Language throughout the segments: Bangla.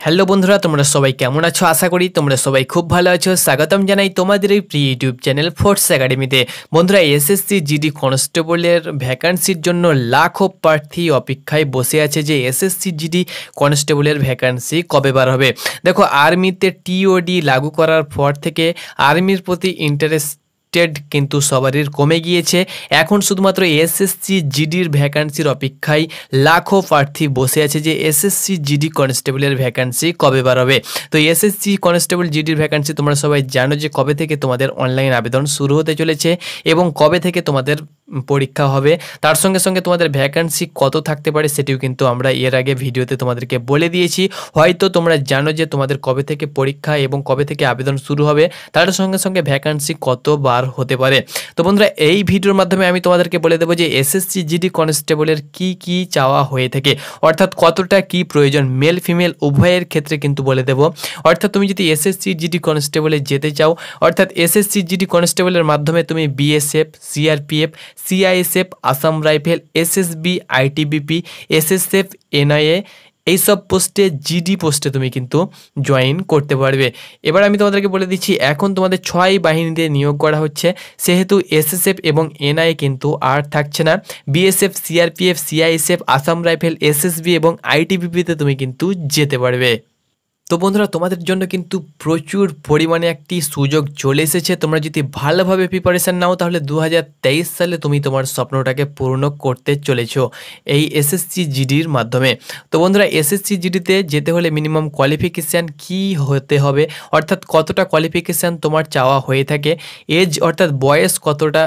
হ্যালো বন্ধুরা, তোমরা সবাই কেমন আছো? আশা করি তোমরা সবাই খুব ভালো আছো। স্বাগতম জানাই তোমাদের এই প্রি ইউটিউব চ্যানেল ফোর্স একাডেমিতে বন্ধুরা এসএসসি জিডি কনস্টেবলের ভ্যাকান্সির জন্য লাখো প্রার্থী অপেক্ষায় বসে আছে যে এসএসসি জিডি কনস্টেবলের ভ্যাকান্সি কবে বার হবে? দেখো আর্মিতে টিওডি লাগু করার পর থেকে আর্মির প্রতি ইন্টারেস্ট টেড কিন্তু সবারই কমে গিয়েছে। এখন শুধুমাত্র এসএসসি জিডির ভ্যাকান্সির অপেক্ষায় লাখো প্রার্থী বসে আছে যে এসএসসি জিডি কনস্টেবলের ভ্যাকান্সি কবে বার হবে। তো এসএসসি কনস্টেবল জিডির ভ্যাকান্সি তোমরা সবাই জানো যে কবে থেকে তোমাদের অনলাইন আবেদন শুরু হতে চলেছে এবং কবে থেকে তোমাদের পরীক্ষা হবে। তার সঙ্গে সঙ্গে তোমাদের ভ্যাকান্সি কত থাকতে পারে সেটিও কিন্তু আমরা এর আগে ভিডিওতে তোমাদেরকে বলে দিয়েছি। হয়তো তোমরা জানো যে তোমাদের কবে থেকে পরীক্ষা এবং কবে থেকে আবেদন শুরু হবে, তার সঙ্গে সঙ্গে ভ্যাকান্সি কতবার হতে পারে। তো বন্ধুরা, এই ভিডিওর মাধ্যমে আমি তোমাদেরকে বলে দেবো যে এসএসসি জিডি কনস্টেবলের কি কি চাওয়া হয়ে থাকে। অর্থাৎ কতটা কি প্রয়োজন মেল ফিমেল উভয়ের ক্ষেত্রে কিন্তু বলে দেবো। অর্থাৎ তুমি যদি এসএসসি জিডি কনস্টেবলে যেতে চাও, অর্থাৎ এসএসসি জিডি কনস্টেবলের মাধ্যমে তুমি BSF CRPF CISF Assam rifle SSB ITBP SSF NIA এইসব পোস্টে জিডি পোস্টে তুমি কিন্তু জয়েন করতে পারবে। এবার আমি তোমাদেরকে বলে দিচ্ছি, এখন তোমাদের ছয় বাহিনীতে নিয়োগ করা হচ্ছে। সেহেতু এসএসএফ এবং এনআই কিন্তু আর থাকছে না। BSF CRPF CISF Assam rifle SSB এবং আইটিবিপিতে তুমি কিন্তু যেতে পারবে। তো বন্ধুরা, তোমাদের জন্য কিন্তু প্রচুর পরিমাণে একটি সুযোগ চলে এসেছে। তোমরা যদি ভালোভাবে প্রিপারেশান নাও, তাহলে দু হাজার তেইশ সালে তুমি তোমার স্বপ্নটাকে পূর্ণ করতে চলেছ এই এসএসসি জিডির মাধ্যমে। তো বন্ধুরা এসএসসি জিডিতে যেতে হলে মিনিমাম কোয়ালিফিকেশান কি হতে হবে? অর্থাৎ কতটা কোয়ালিফিকেশান তোমার চাওয়া হয়ে থাকে? এজ অর্থাৎ বয়স কতটা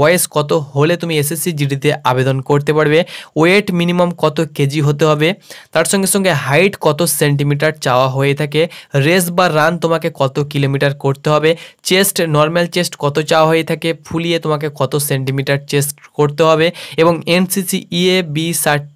বয়স কত হলে তুমি এসএসসি জিডিতে আবেদন করতে পারবে? ওয়েট মিনিমাম কত কেজি হতে হবে? তার সঙ্গে সঙ্গে হাইট কত সেন্টিমিটার চাওয়া হয়ে থাকে। রেস বা রান তোমাকে কত কিলোমিটার করতে হবে? চেস্ট, নর্মাল চেস্ট কত চাওয়া হয়ে থাকে? ফুলিয়ে তোমাকে কত সেন্টিমিটার চেস্ট করতে হবে? এবং এনসিসি ইএ বি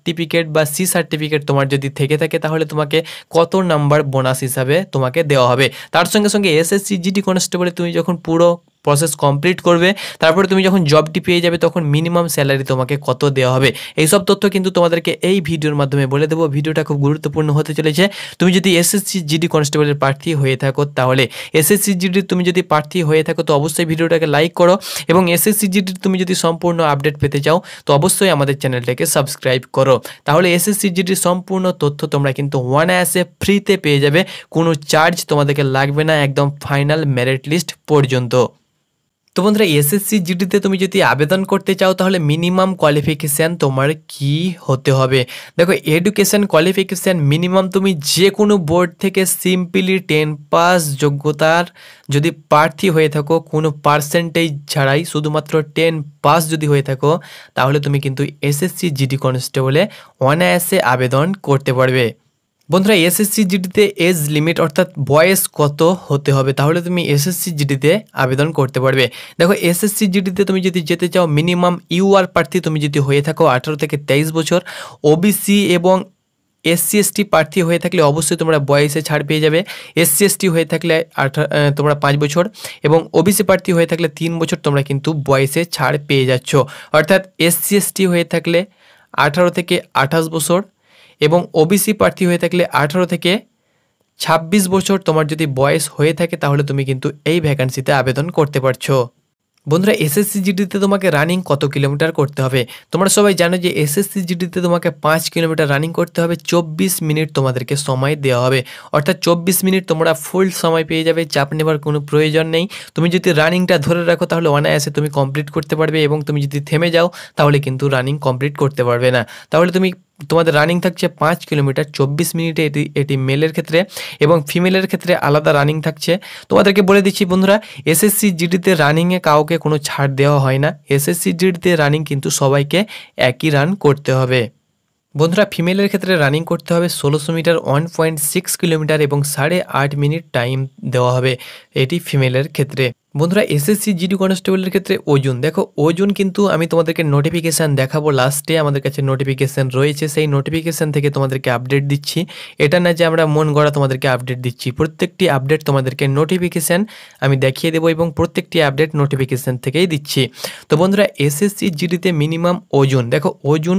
সার্টিফিকেট বা সি সার্টিফিকেট তোমার যদি থেকে থাকে, তাহলে তোমাকে কত নাম্বার বোনাস হিসাবে তোমাকে দেওয়া হবে। তার সঙ্গে সঙ্গে এসএসসি জিডি কনস্টেবলে তুমি যখন পুরো প্রসেস কমপ্লিট করবে, তারপরে তুমি যখন জবটি পেয়ে যাবে, তখন মিনিমাম স্যালারি তোমাকে কত দেওয়া হবে। এইসব তথ্য কিন্তু তোমাদেরকে এই ভিডিওর মাধ্যমে বলে দেবো। ভিডিওটা খুব গুরুত্বপূর্ণ হতে চলেছে। তুমি যদি এসএসসি জিডি কনস্টেবলের প্রার্থী হয়ে থাকো, তাহলে এসএসসি জিডি তুমি যদি প্রার্থী হয়ে থাকো, তো অবশ্যই ভিডিওটাকে লাইক করো এবং এসএসসি জিডি তুমি যদি সম্পূর্ণ আপডেট পেতে চাও, তো অবশ্যই আমাদের চ্যানেলটাকে সাবস্ক্রাইব করো। তাহলে এসএসসি জিডির সম্পূর্ণ তথ্য তোমরা কিন্তু ওয়ান অ্যাসে ফ্রিতে পেয়ে যাবে। কোনো চার্জ তোমাদেরকে লাগবে না, একদম ফাইনাল মেরিট লিস্ট পর্যন্ত। তো বন্ধুরা এসএসসি জিডিতে তুমি যদি আবেদন করতে চাও, তাহলে মিনিমাম কোয়ালিফিকেশান তোমার কি হতে হবে? দেখো এডুকেশান কোয়ালিফিকেশান মিনিমাম তুমি যে কোনো বোর্ড থেকে সিম্পলি টেন পাস যোগ্যতার যদি প্রার্থী হয়ে থাকো, কোনো পার্সেন্টেজ ছাড়াই শুধুমাত্র টেন পাস যদি হয়ে থাকো, তাহলে তুমি কিন্তু এসএসসি জিডি কনস্টেবলে অনায়াসে আবেদন করতে পারবে। বন্ধুরা, এসএসসি জিডিতে এজ লিমিট অর্থাৎ বয়স কত হতে হবে, তাহলে তুমি এসএসসি জিডিতে আবেদন করতে পারবে। দেখো, এসএসসি জিডিতে তুমি যদি যেতে চাও, মিনিমাম ইউআর প্রার্থী তুমি যদি হয়ে থাকো আঠারো থেকে তেইশ বছর ওবিসি এবং এসসি এসটি প্রার্থী হয়ে থাকলে অবশ্যই তোমরা বয়সে ছাড় পেয়ে যাবে। এসসি এসটি হয়ে থাকলে আঠা তোমরা পাঁচ বছর এবং ওবিসি প্রার্থী হয়ে থাকলে তিন বছর তোমরা কিন্তু বয়সে ছাড় পেয়ে যাচ্ছ। অর্থাৎ এসসি এসটি হয়ে থাকলে আঠারো থেকে আঠাশ বছর এবং ওবিসি প্রার্থী হয়ে থাকলে আঠারো থেকে ছাব্বিশ বছর তোমার যদি বয়স হয়ে থাকে, তাহলে তুমি কিন্তু এই ভ্যাকান্সিতে আবেদন করতে পারছ। বন্ধুরা এসএসসি জিডিতে তোমাকে রানিং কত কিলোমিটার করতে হবে? তোমরা সবাই জানো যে এসএসসি জিডিতে তোমাকে পাঁচ কিলোমিটার রানিং করতে হবে, চব্বিশ মিনিট তোমাদেরকে সময় দেওয়া হবে। অর্থাৎ চব্বিশ মিনিট তোমরা ফুল সময় পেয়ে যাবে, চাপ নেবার কোনো প্রয়োজন নেই। তুমি যদি রানিংটা ধরে রাখো, তাহলে অনায়াসে তুমি কমপ্লিট করতে পারবে এবং তুমি যদি থেমে যাও, তাহলে কিন্তু রানিং কমপ্লিট করতে পারবে না। তাহলে তুমি তোমাদের রানিং থাকছে পাঁচ কিলোমিটার, চব্বিশ মিনিটে এটি এটি মেলের ক্ষেত্রে এবং ফিমেলের ক্ষেত্রে আলাদা রানিং থাকছে। তোমাদেরকে বলে দিচ্ছি বন্ধুরা এসএসসি জিডিতে রানিংয়ে কাউকে কোনো ছাড় দেওয়া হয় না। এসএসসি জিডিতে রানিং কিন্তু সবাইকে একই রান করতে হবে। বন্ধুরা ফিমেলের ক্ষেত্রে রানিং করতে হবে ষোলোশো meter one point six kilometer এবং সাড়ে আট মিনিট টাইম দেওয়া হবে এটি ফিমেলের ক্ষেত্রে। বন্ধুরা এসএসসি জিডি কনস্টেবলের ক্ষেত্রে ওজন। দেখো, ওজন কিন্তু আমি তোমাদেরকে নোটিফিকেশান দেখাবো লাস্টে আমাদের কাছে নোটিফিকেশান রয়েছে। সেই নোটিফিকেশান থেকে তোমাদেরকে আপডেট দিচ্ছি। এটা না যে আমরা মন গড়া তোমাদেরকে আপডেট দিচ্ছি। প্রত্যেকটি আপডেট তোমাদেরকে নোটিফিকেশান আমি দেখিয়ে দেবো এবং প্রত্যেকটি আপডেট নোটিফিকেশান থেকেই দিচ্ছি। তো বন্ধুরা এসএসসি জিডিতে মিনিমাম ওজন। দেখো, ওজন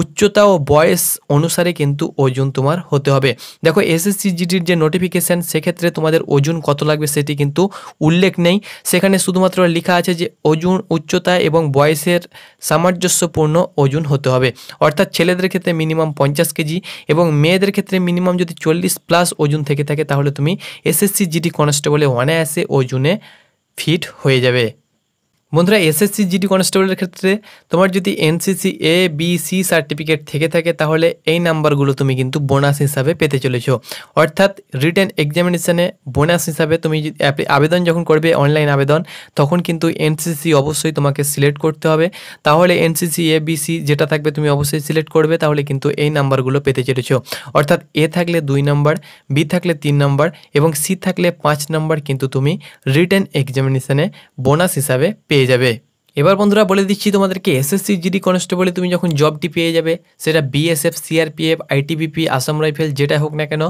উচ্চতা ও বয়স অনুসারে কিন্তু ওজন তোমার হতে হবে। দেখো এসএসসি জিডির যে নোটিফিকেশান সেক্ষেত্রে তোমাদের ওজন কত লাগবে সেটি কিন্তু উল্লেখ নেই। সেখানে শুধুমাত্র লেখা আছে যে ওজন, উচ্চতা এবং বয়সের সামঞ্জস্যপূর্ণ ওজন হতে হবে। অর্থাৎ ছেলেদের ক্ষেত্রে মিনিমাম পঞ্চাশ কেজি এবং মেয়েদের ক্ষেত্রে মিনিমাম যদি চল্লিশ প্লাস ওজন থেকে থাকে, তাহলে তুমি এসএসসি জিডি কনস্টেবলে অনায়াসে ওজনে ফিট হয়ে যাবে। বন্ধুরা এসএসসি জিডি কনস্টেবলের ক্ষেত্রে তোমার যদি NCC A B C certificate থেকে থাকে, তাহলে এই নাম্বারগুলো তুমি কিন্তু বোনাস হিসাবে পেতে চলেছ। অর্থাৎ রিটেন এক্সামিনেশানে বোনাস হিসাবে তুমি আবেদন যখন করবে অনলাইন আবেদন, তখন কিন্তু এনসিসি অবশ্যই তোমাকে সিলেক্ট করতে হবে। তাহলে এনসিসি এ বি সি যেটা থাকবে তুমি অবশ্যই সিলেক্ট করবে, তাহলে কিন্তু এই নাম্বারগুলো পেতে চলেছ। অর্থাৎ এ থাকলে দুই নম্বর বি থাকলে তিন নম্বর এবং সি থাকলে পাঁচ নম্বর কিন্তু তুমি রিটেন এক্সামিনেশানে বোনাস হিসাবে পেয়ে পেয়ে যাবে। এবার বন্ধুরা বলে দিচ্ছি তোমাদেরকে এসএসসি জিডি কনস্টেবলে তুমি যখন জবটি পেয়ে যাবে, সেটা BSF CRPF ITBP Assam rifle যেটা হোক না কেন,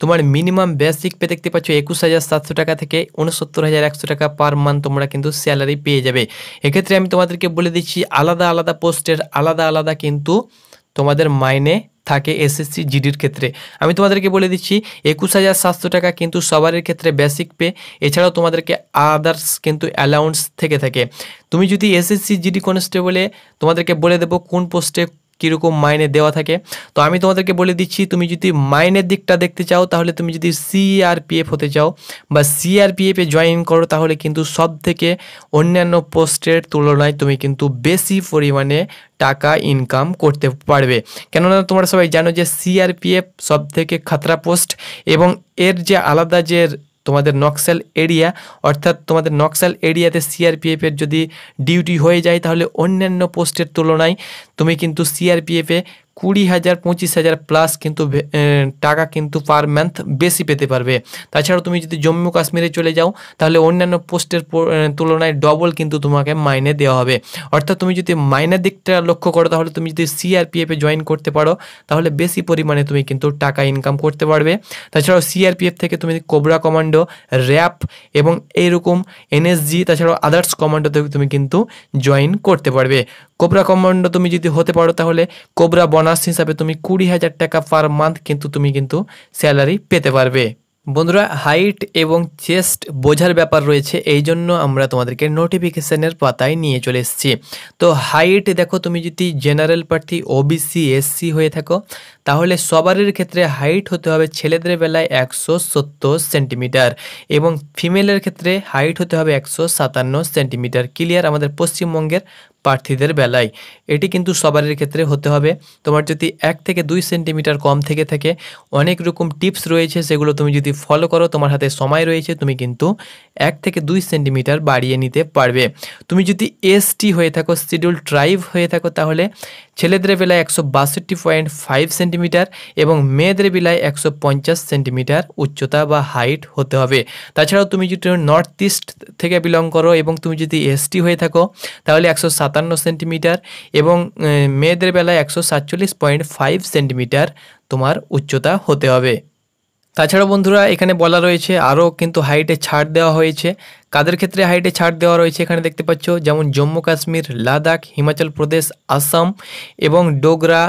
তোমার মিনিমাম বেসিক পে দেখতে পাচ্ছ একুশ হাজার সাতশো টাকা থেকে উনসত্তর হাজার একশো টাকা পার মান্থ তোমরা কিন্তু স্যালারি পেয়ে যাবে। এক্ষেত্রে আমি তোমাদেরকে বলে দিচ্ছি, আলাদা আলাদা পোস্টের আলাদা আলাদা কিন্তু তোমাদের মাইনে থাকে এসএসসি জিডির ক্ষেত্রে। আমি তোমাদেরকে বলে দিচ্ছি, একুশ হাজার সাতশো টাকা কিন্তু সবারের ক্ষেত্রে বেসিক পে এছাড়াও তোমাদেরকে আদার্স কিন্তু অ্যালাউন্স থেকে থাকে। তুমি যদি এসএসসি জিডি কনস্টেবলে তোমাদেরকে বলে দেবো কোন পোস্টে কীরকম মাইনে দেওয়া থাকে। তো আমি তোমাদেরকে বলে দিচ্ছি, তুমি যদি মাইনের দিকটা দেখতে চাও, তাহলে তুমি যদি সিআরপিএফ হতে চাও বা সিআরপিএফে জয়েন করো, তাহলে কিন্তু সব থেকে অন্যান্য পোস্টের তুলনায় তুমি কিন্তু বেশি পরিমাণে টাকা ইনকাম করতে পারবে। কেননা তোমরা সবাই জানো যে সিআরপিএফ সব থেকে খাতরা পোস্ট এবং এর যে আলাদা যে তোমাদের নকশাল এরিয়া, অর্থাৎ তোমাদের নকশাল এরিয়াতে সিআরপিএফের যদি ডিউটি হয়ে যায় তাহলে অন্যান্য পোস্টের তুলনায় তুমি কিন্তু সিআরপিএফে কুড়ি হাজার, পঁচিশ হাজার প্লাস কিন্তু টাকা কিন্তু পার মান্থ বেশি পেতে পারবে। তাছাড়াও তুমি যদি জম্মু কাশ্মীরে চলে যাও, তাহলে অন্যান্য পোস্টের তুলনায় ডবল কিন্তু তোমাকে মাইনে দেওয়া হবে। অর্থাৎ তুমি যদি মাইনের দিকটা লক্ষ্য করো, তাহলে তুমি যদি সিআরপিএফে জয়েন করতে পারো, তাহলে বেশি পরিমাণে তুমি কিন্তু টাকা ইনকাম করতে পারবে। তাছাড়াও সিআরপিএফ থেকে তুমি কোবরা কমান্ডো র্যাপ এবং এইরকম এনএসজি তাছাড়াও আদার্স কমান্ডো থেকে তুমি কিন্তু জয়েন করতে পারবে। কোবরা কমান্ডো তুমি যদি হতে পারো তাহলে কোবরা বোনাস হিসাবে তুমি কুড়ি হাজার টাকা পার মান্থ কিন্তু তুমি কিন্তু স্যালারি পেতে পারবে। বন্ধুরা, হাইট এবং চেস্ট বোঝার ব্যাপার রয়েছে, এই জন্য আমরা তোমাদেরকে নোটিফিকেশানের পাতায় নিয়ে চলে এসেছি। তো হাইট দেখো, তুমি যদি জেনারেল প্রার্থী ওবিসি এসসি হয়ে থাকো, তাহলে সবারের ক্ষেত্রে হাইট হতে হবে ছেলেদের বেলায় একশো সত্তর সেন্টিমিটার এবং ফিমেলের ক্ষেত্রে হাইট হতে হবে একশো সাতান্ন সেন্টিমিটার। ক্লিয়ার? আমাদের পশ্চিমবঙ্গের প্রার্থীদের বেলায়। এটি কিন্তু সবারের ক্ষেত্রে হতে হবে। তোমার যদি এক থেকে দুই সেন্টিমিটার কম থেকে থাকে, অনেক রকম টিপস রয়েছে, সেগুলো তুমি যদি ফলো করো, তোমার হাতে সময় রয়েছে, তুমি কিন্তু এক থেকে দুই সেন্টিমিটার বাড়িয়ে নিতে পারবে। তুমি যদি এসটি হয়ে থাকো শিডিউল ট্রাইব হয়ে থাকো, তাহলে ছেলেদের বেলায় একশো বাষট্টি পয়েন্ট ফাইভ সেন্টিমিটার এবং মেয়েদের বেলায় একশো পঞ্চাশ সেন্টিমিটার উচ্চতা বা হাইট হতে হবে। তাছাড়াও তুমি যদি নর্থ ইস্ট থেকে বিলং করো এবং তুমি যদি এসটি হয়ে থাকো, তাহলে একশো সাত সাতান্ন সেন্টিমিটার এবং মেয়েদের বেলায় একশো সাতচল্লিশ পয়েন্ট ফাইভ সেন্টিমিটার তোমার উচ্চতা হতে হবে। তাছাড়া বন্ধুরা, এখানে বলা রয়েছে আরও কিন্তু হাইটে ছাড় দেওয়া হয়েছে। কাদের ক্ষেত্রে হাইটে ছাড় দেওয়া রয়েছে এখানে দেখতে পাচ্ছ? যেমন জম্মু কাশ্মীর, লাদাখ, হিমাচল প্রদেশ, আসাম এবং ডোগরা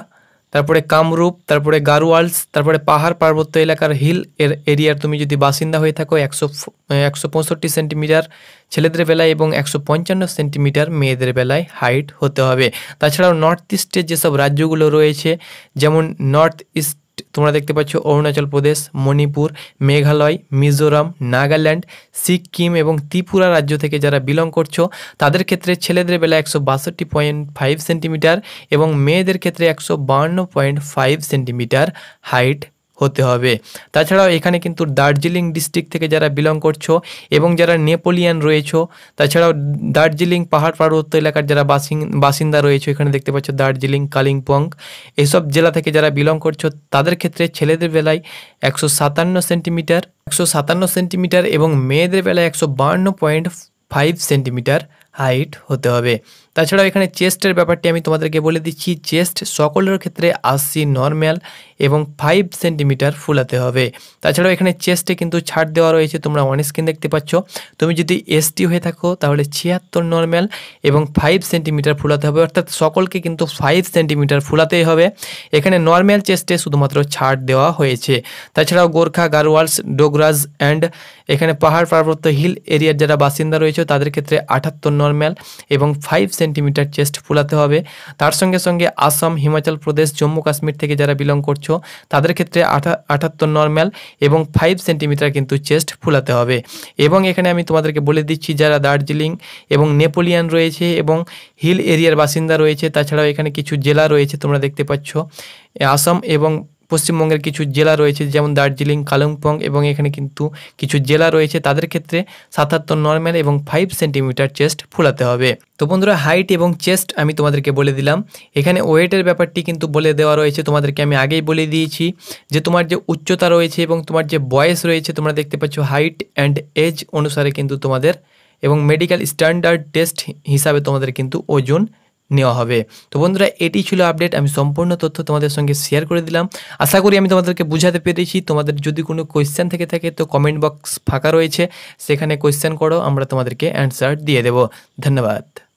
তারপরে কামরূপ, তারপরে গারোয়ালস, তারপরে পাহাড় পার্বত্য এলাকার হিল এর এরিয়ার তুমি যদি বাসিন্দা হয়ে থাকো, একশো একশো পঁয়ষট্টি সেন্টিমিটার ছেলেদের বেলায় এবং একশো পঞ্চান্ন সেন্টিমিটার মেয়েদের বেলায় হাইট হতে হবে। তাছাড়াও নর্থ ইস্টের যেসব রাজ্যগুলো রয়েছে, যেমন নর্থ ইস্ট তোমরা দেখতে পাচ্ছ অরুণাচল প্রদেশ, মণিপুর, মেঘালয়, মিজোরাম, নাগাল্যান্ড, সিকিম এবং ত্রিপুরা রাজ্য থেকে যারা বিলং করছ, তাদের ক্ষেত্রে ছেলেদের বেলা একশো বাষট্টি পয়েন্ট ফাইভ সেন্টিমিটার এবং মেয়েদের ক্ষেত্রে একশো বাহান্ন পয়েন্ট ফাইভ সেন্টিমিটার হাইট হতে হবে। তাছাড়াও এখানে কিন্তু দার্জিলিং ডিস্ট্রিক্ট থেকে যারা বিলং করছ এবং যারা নেপোলিয়ান রয়েছো, তাছাড়াও দার্জিলিং পাহাড় পার্বত্য এলাকার যারা বাসিন্দা রয়েছে, এখানে দেখতে পাচ্ছ দার্জিলিং, কালিম্পং, এসব জেলা থেকে যারা বিলং করছ, তাদের ক্ষেত্রে ছেলেদের বেলায় একশো সাতান্ন সেন্টিমিটার, একশো সাতান্ন সেন্টিমিটার এবং মেয়েদের বেলায় একশো বাহান্ন পয়েন্ট ফাইভ সেন্টিমিটার হাইট হতে হবে। তাছাড়াও এখানে চেস্টের ব্যাপারটি আমি তোমাদেরকে বলে দিচ্ছি, চেস্ট সকলের ক্ষেত্রে আশি নর্ম্যাল এবং ফাইভ সেন্টিমিটার ফুলাতে হবে। তাছাড়াও এখানে চেস্টে কিন্তু ছাড় দেওয়া রয়েছে, তোমরা অন স্ক্রিন দেখতে পাচ্ছ। তুমি যদি এসটি হয়ে থাকো, তাহলে ছিয়াত্তর নর্ম্যাল এবং ফাইভ সেন্টিমিটার ফুলাতে হবে। অর্থাৎ সকলকে কিন্তু ফাইভ সেন্টিমিটার ফুলাতেই হবে। এখানে নর্ম্যাল চেস্টে শুধুমাত্র ছাড় দেওয়া হয়েছে। তাছাড়াও গোর্খা গারওয়ালস ডোগরাজ অ্যান্ড এখানে পাহাড় পার্বত্য হিল এরিয়ার যারা বাসিন্দা রয়েছে, তাদের ক্ষেত্রে আটাত্তর নর্ম্যাল এবং ফাইভ সেন্টিমিটার চেস্ট ফুলাতে হবে। তার সঙ্গে সঙ্গে আসাম, হিমাচল প্রদেশ, জম্মু কাশ্মীর থেকে যারা বিলং করছ, তাদের ক্ষেত্রে আঠা আটাত্তর নর্ম্যাল এবং ফাইভ সেন্টিমিটার কিন্তু চেস্ট ফুলাতে হবে। এবং এখানে আমি তোমাদেরকে বলে দিচ্ছি, যারা দার্জিলিং এবং নেপোলিয়ান রয়েছে এবং হিল এরিয়ার বাসিন্দা রয়েছে, তাছাড়াও এখানে কিছু জেলা রয়েছে তোমরা দেখতে পাচ্ছ। আসাম এবং পশ্চিমবঙ্গের কিছু জেলা রয়েছে, যেমন দার্জিলিং, কালিম্পং এবং এখানে কিন্তু কিছু জেলা রয়েছে। তাদের ক্ষেত্রে সাতাত্তর নর্ম্যাল এবং ফাইভ সেন্টিমিটার চেস্ট ফুলাতে হবে। তো বন্ধুরা হাইট এবং চেস্ট আমি তোমাদেরকে বলে দিলাম। এখানে ওয়েটের ব্যাপারটি কিন্তু বলে দেওয়া রয়েছে। তোমাদেরকে আমি আগেই বলে দিয়েছি যে তোমার যে উচ্চতা রয়েছে এবং তোমার যে বয়স রয়েছে, তোমরা দেখতে পাচ্ছ হাইট অ্যান্ড এজ অনুসারে কিন্তু তোমাদের এবং মেডিকেল স্ট্যান্ডার্ড টেস্ট হিসাবে তোমাদের কিন্তু ওজন নেওয়া হবে। তো বন্ধুরা এটি ছিল আপডেট আমি সম্পূর্ণ তথ্য তোমাদের সঙ্গে শেয়ার করে দিলাম। আশা করি আমি তোমাদেরকে বুঝাতে পেরেছি। তোমাদের যদি কোনো কোয়েশ্চেন থেকে থাকে, তো কমেন্ট বক্স ফাঁকা রয়েছে। সেখানে কোয়েশ্চেন করো, আমরা তোমাদেরকে অ্যান্সার দিয়ে দেব। ধন্যবাদ।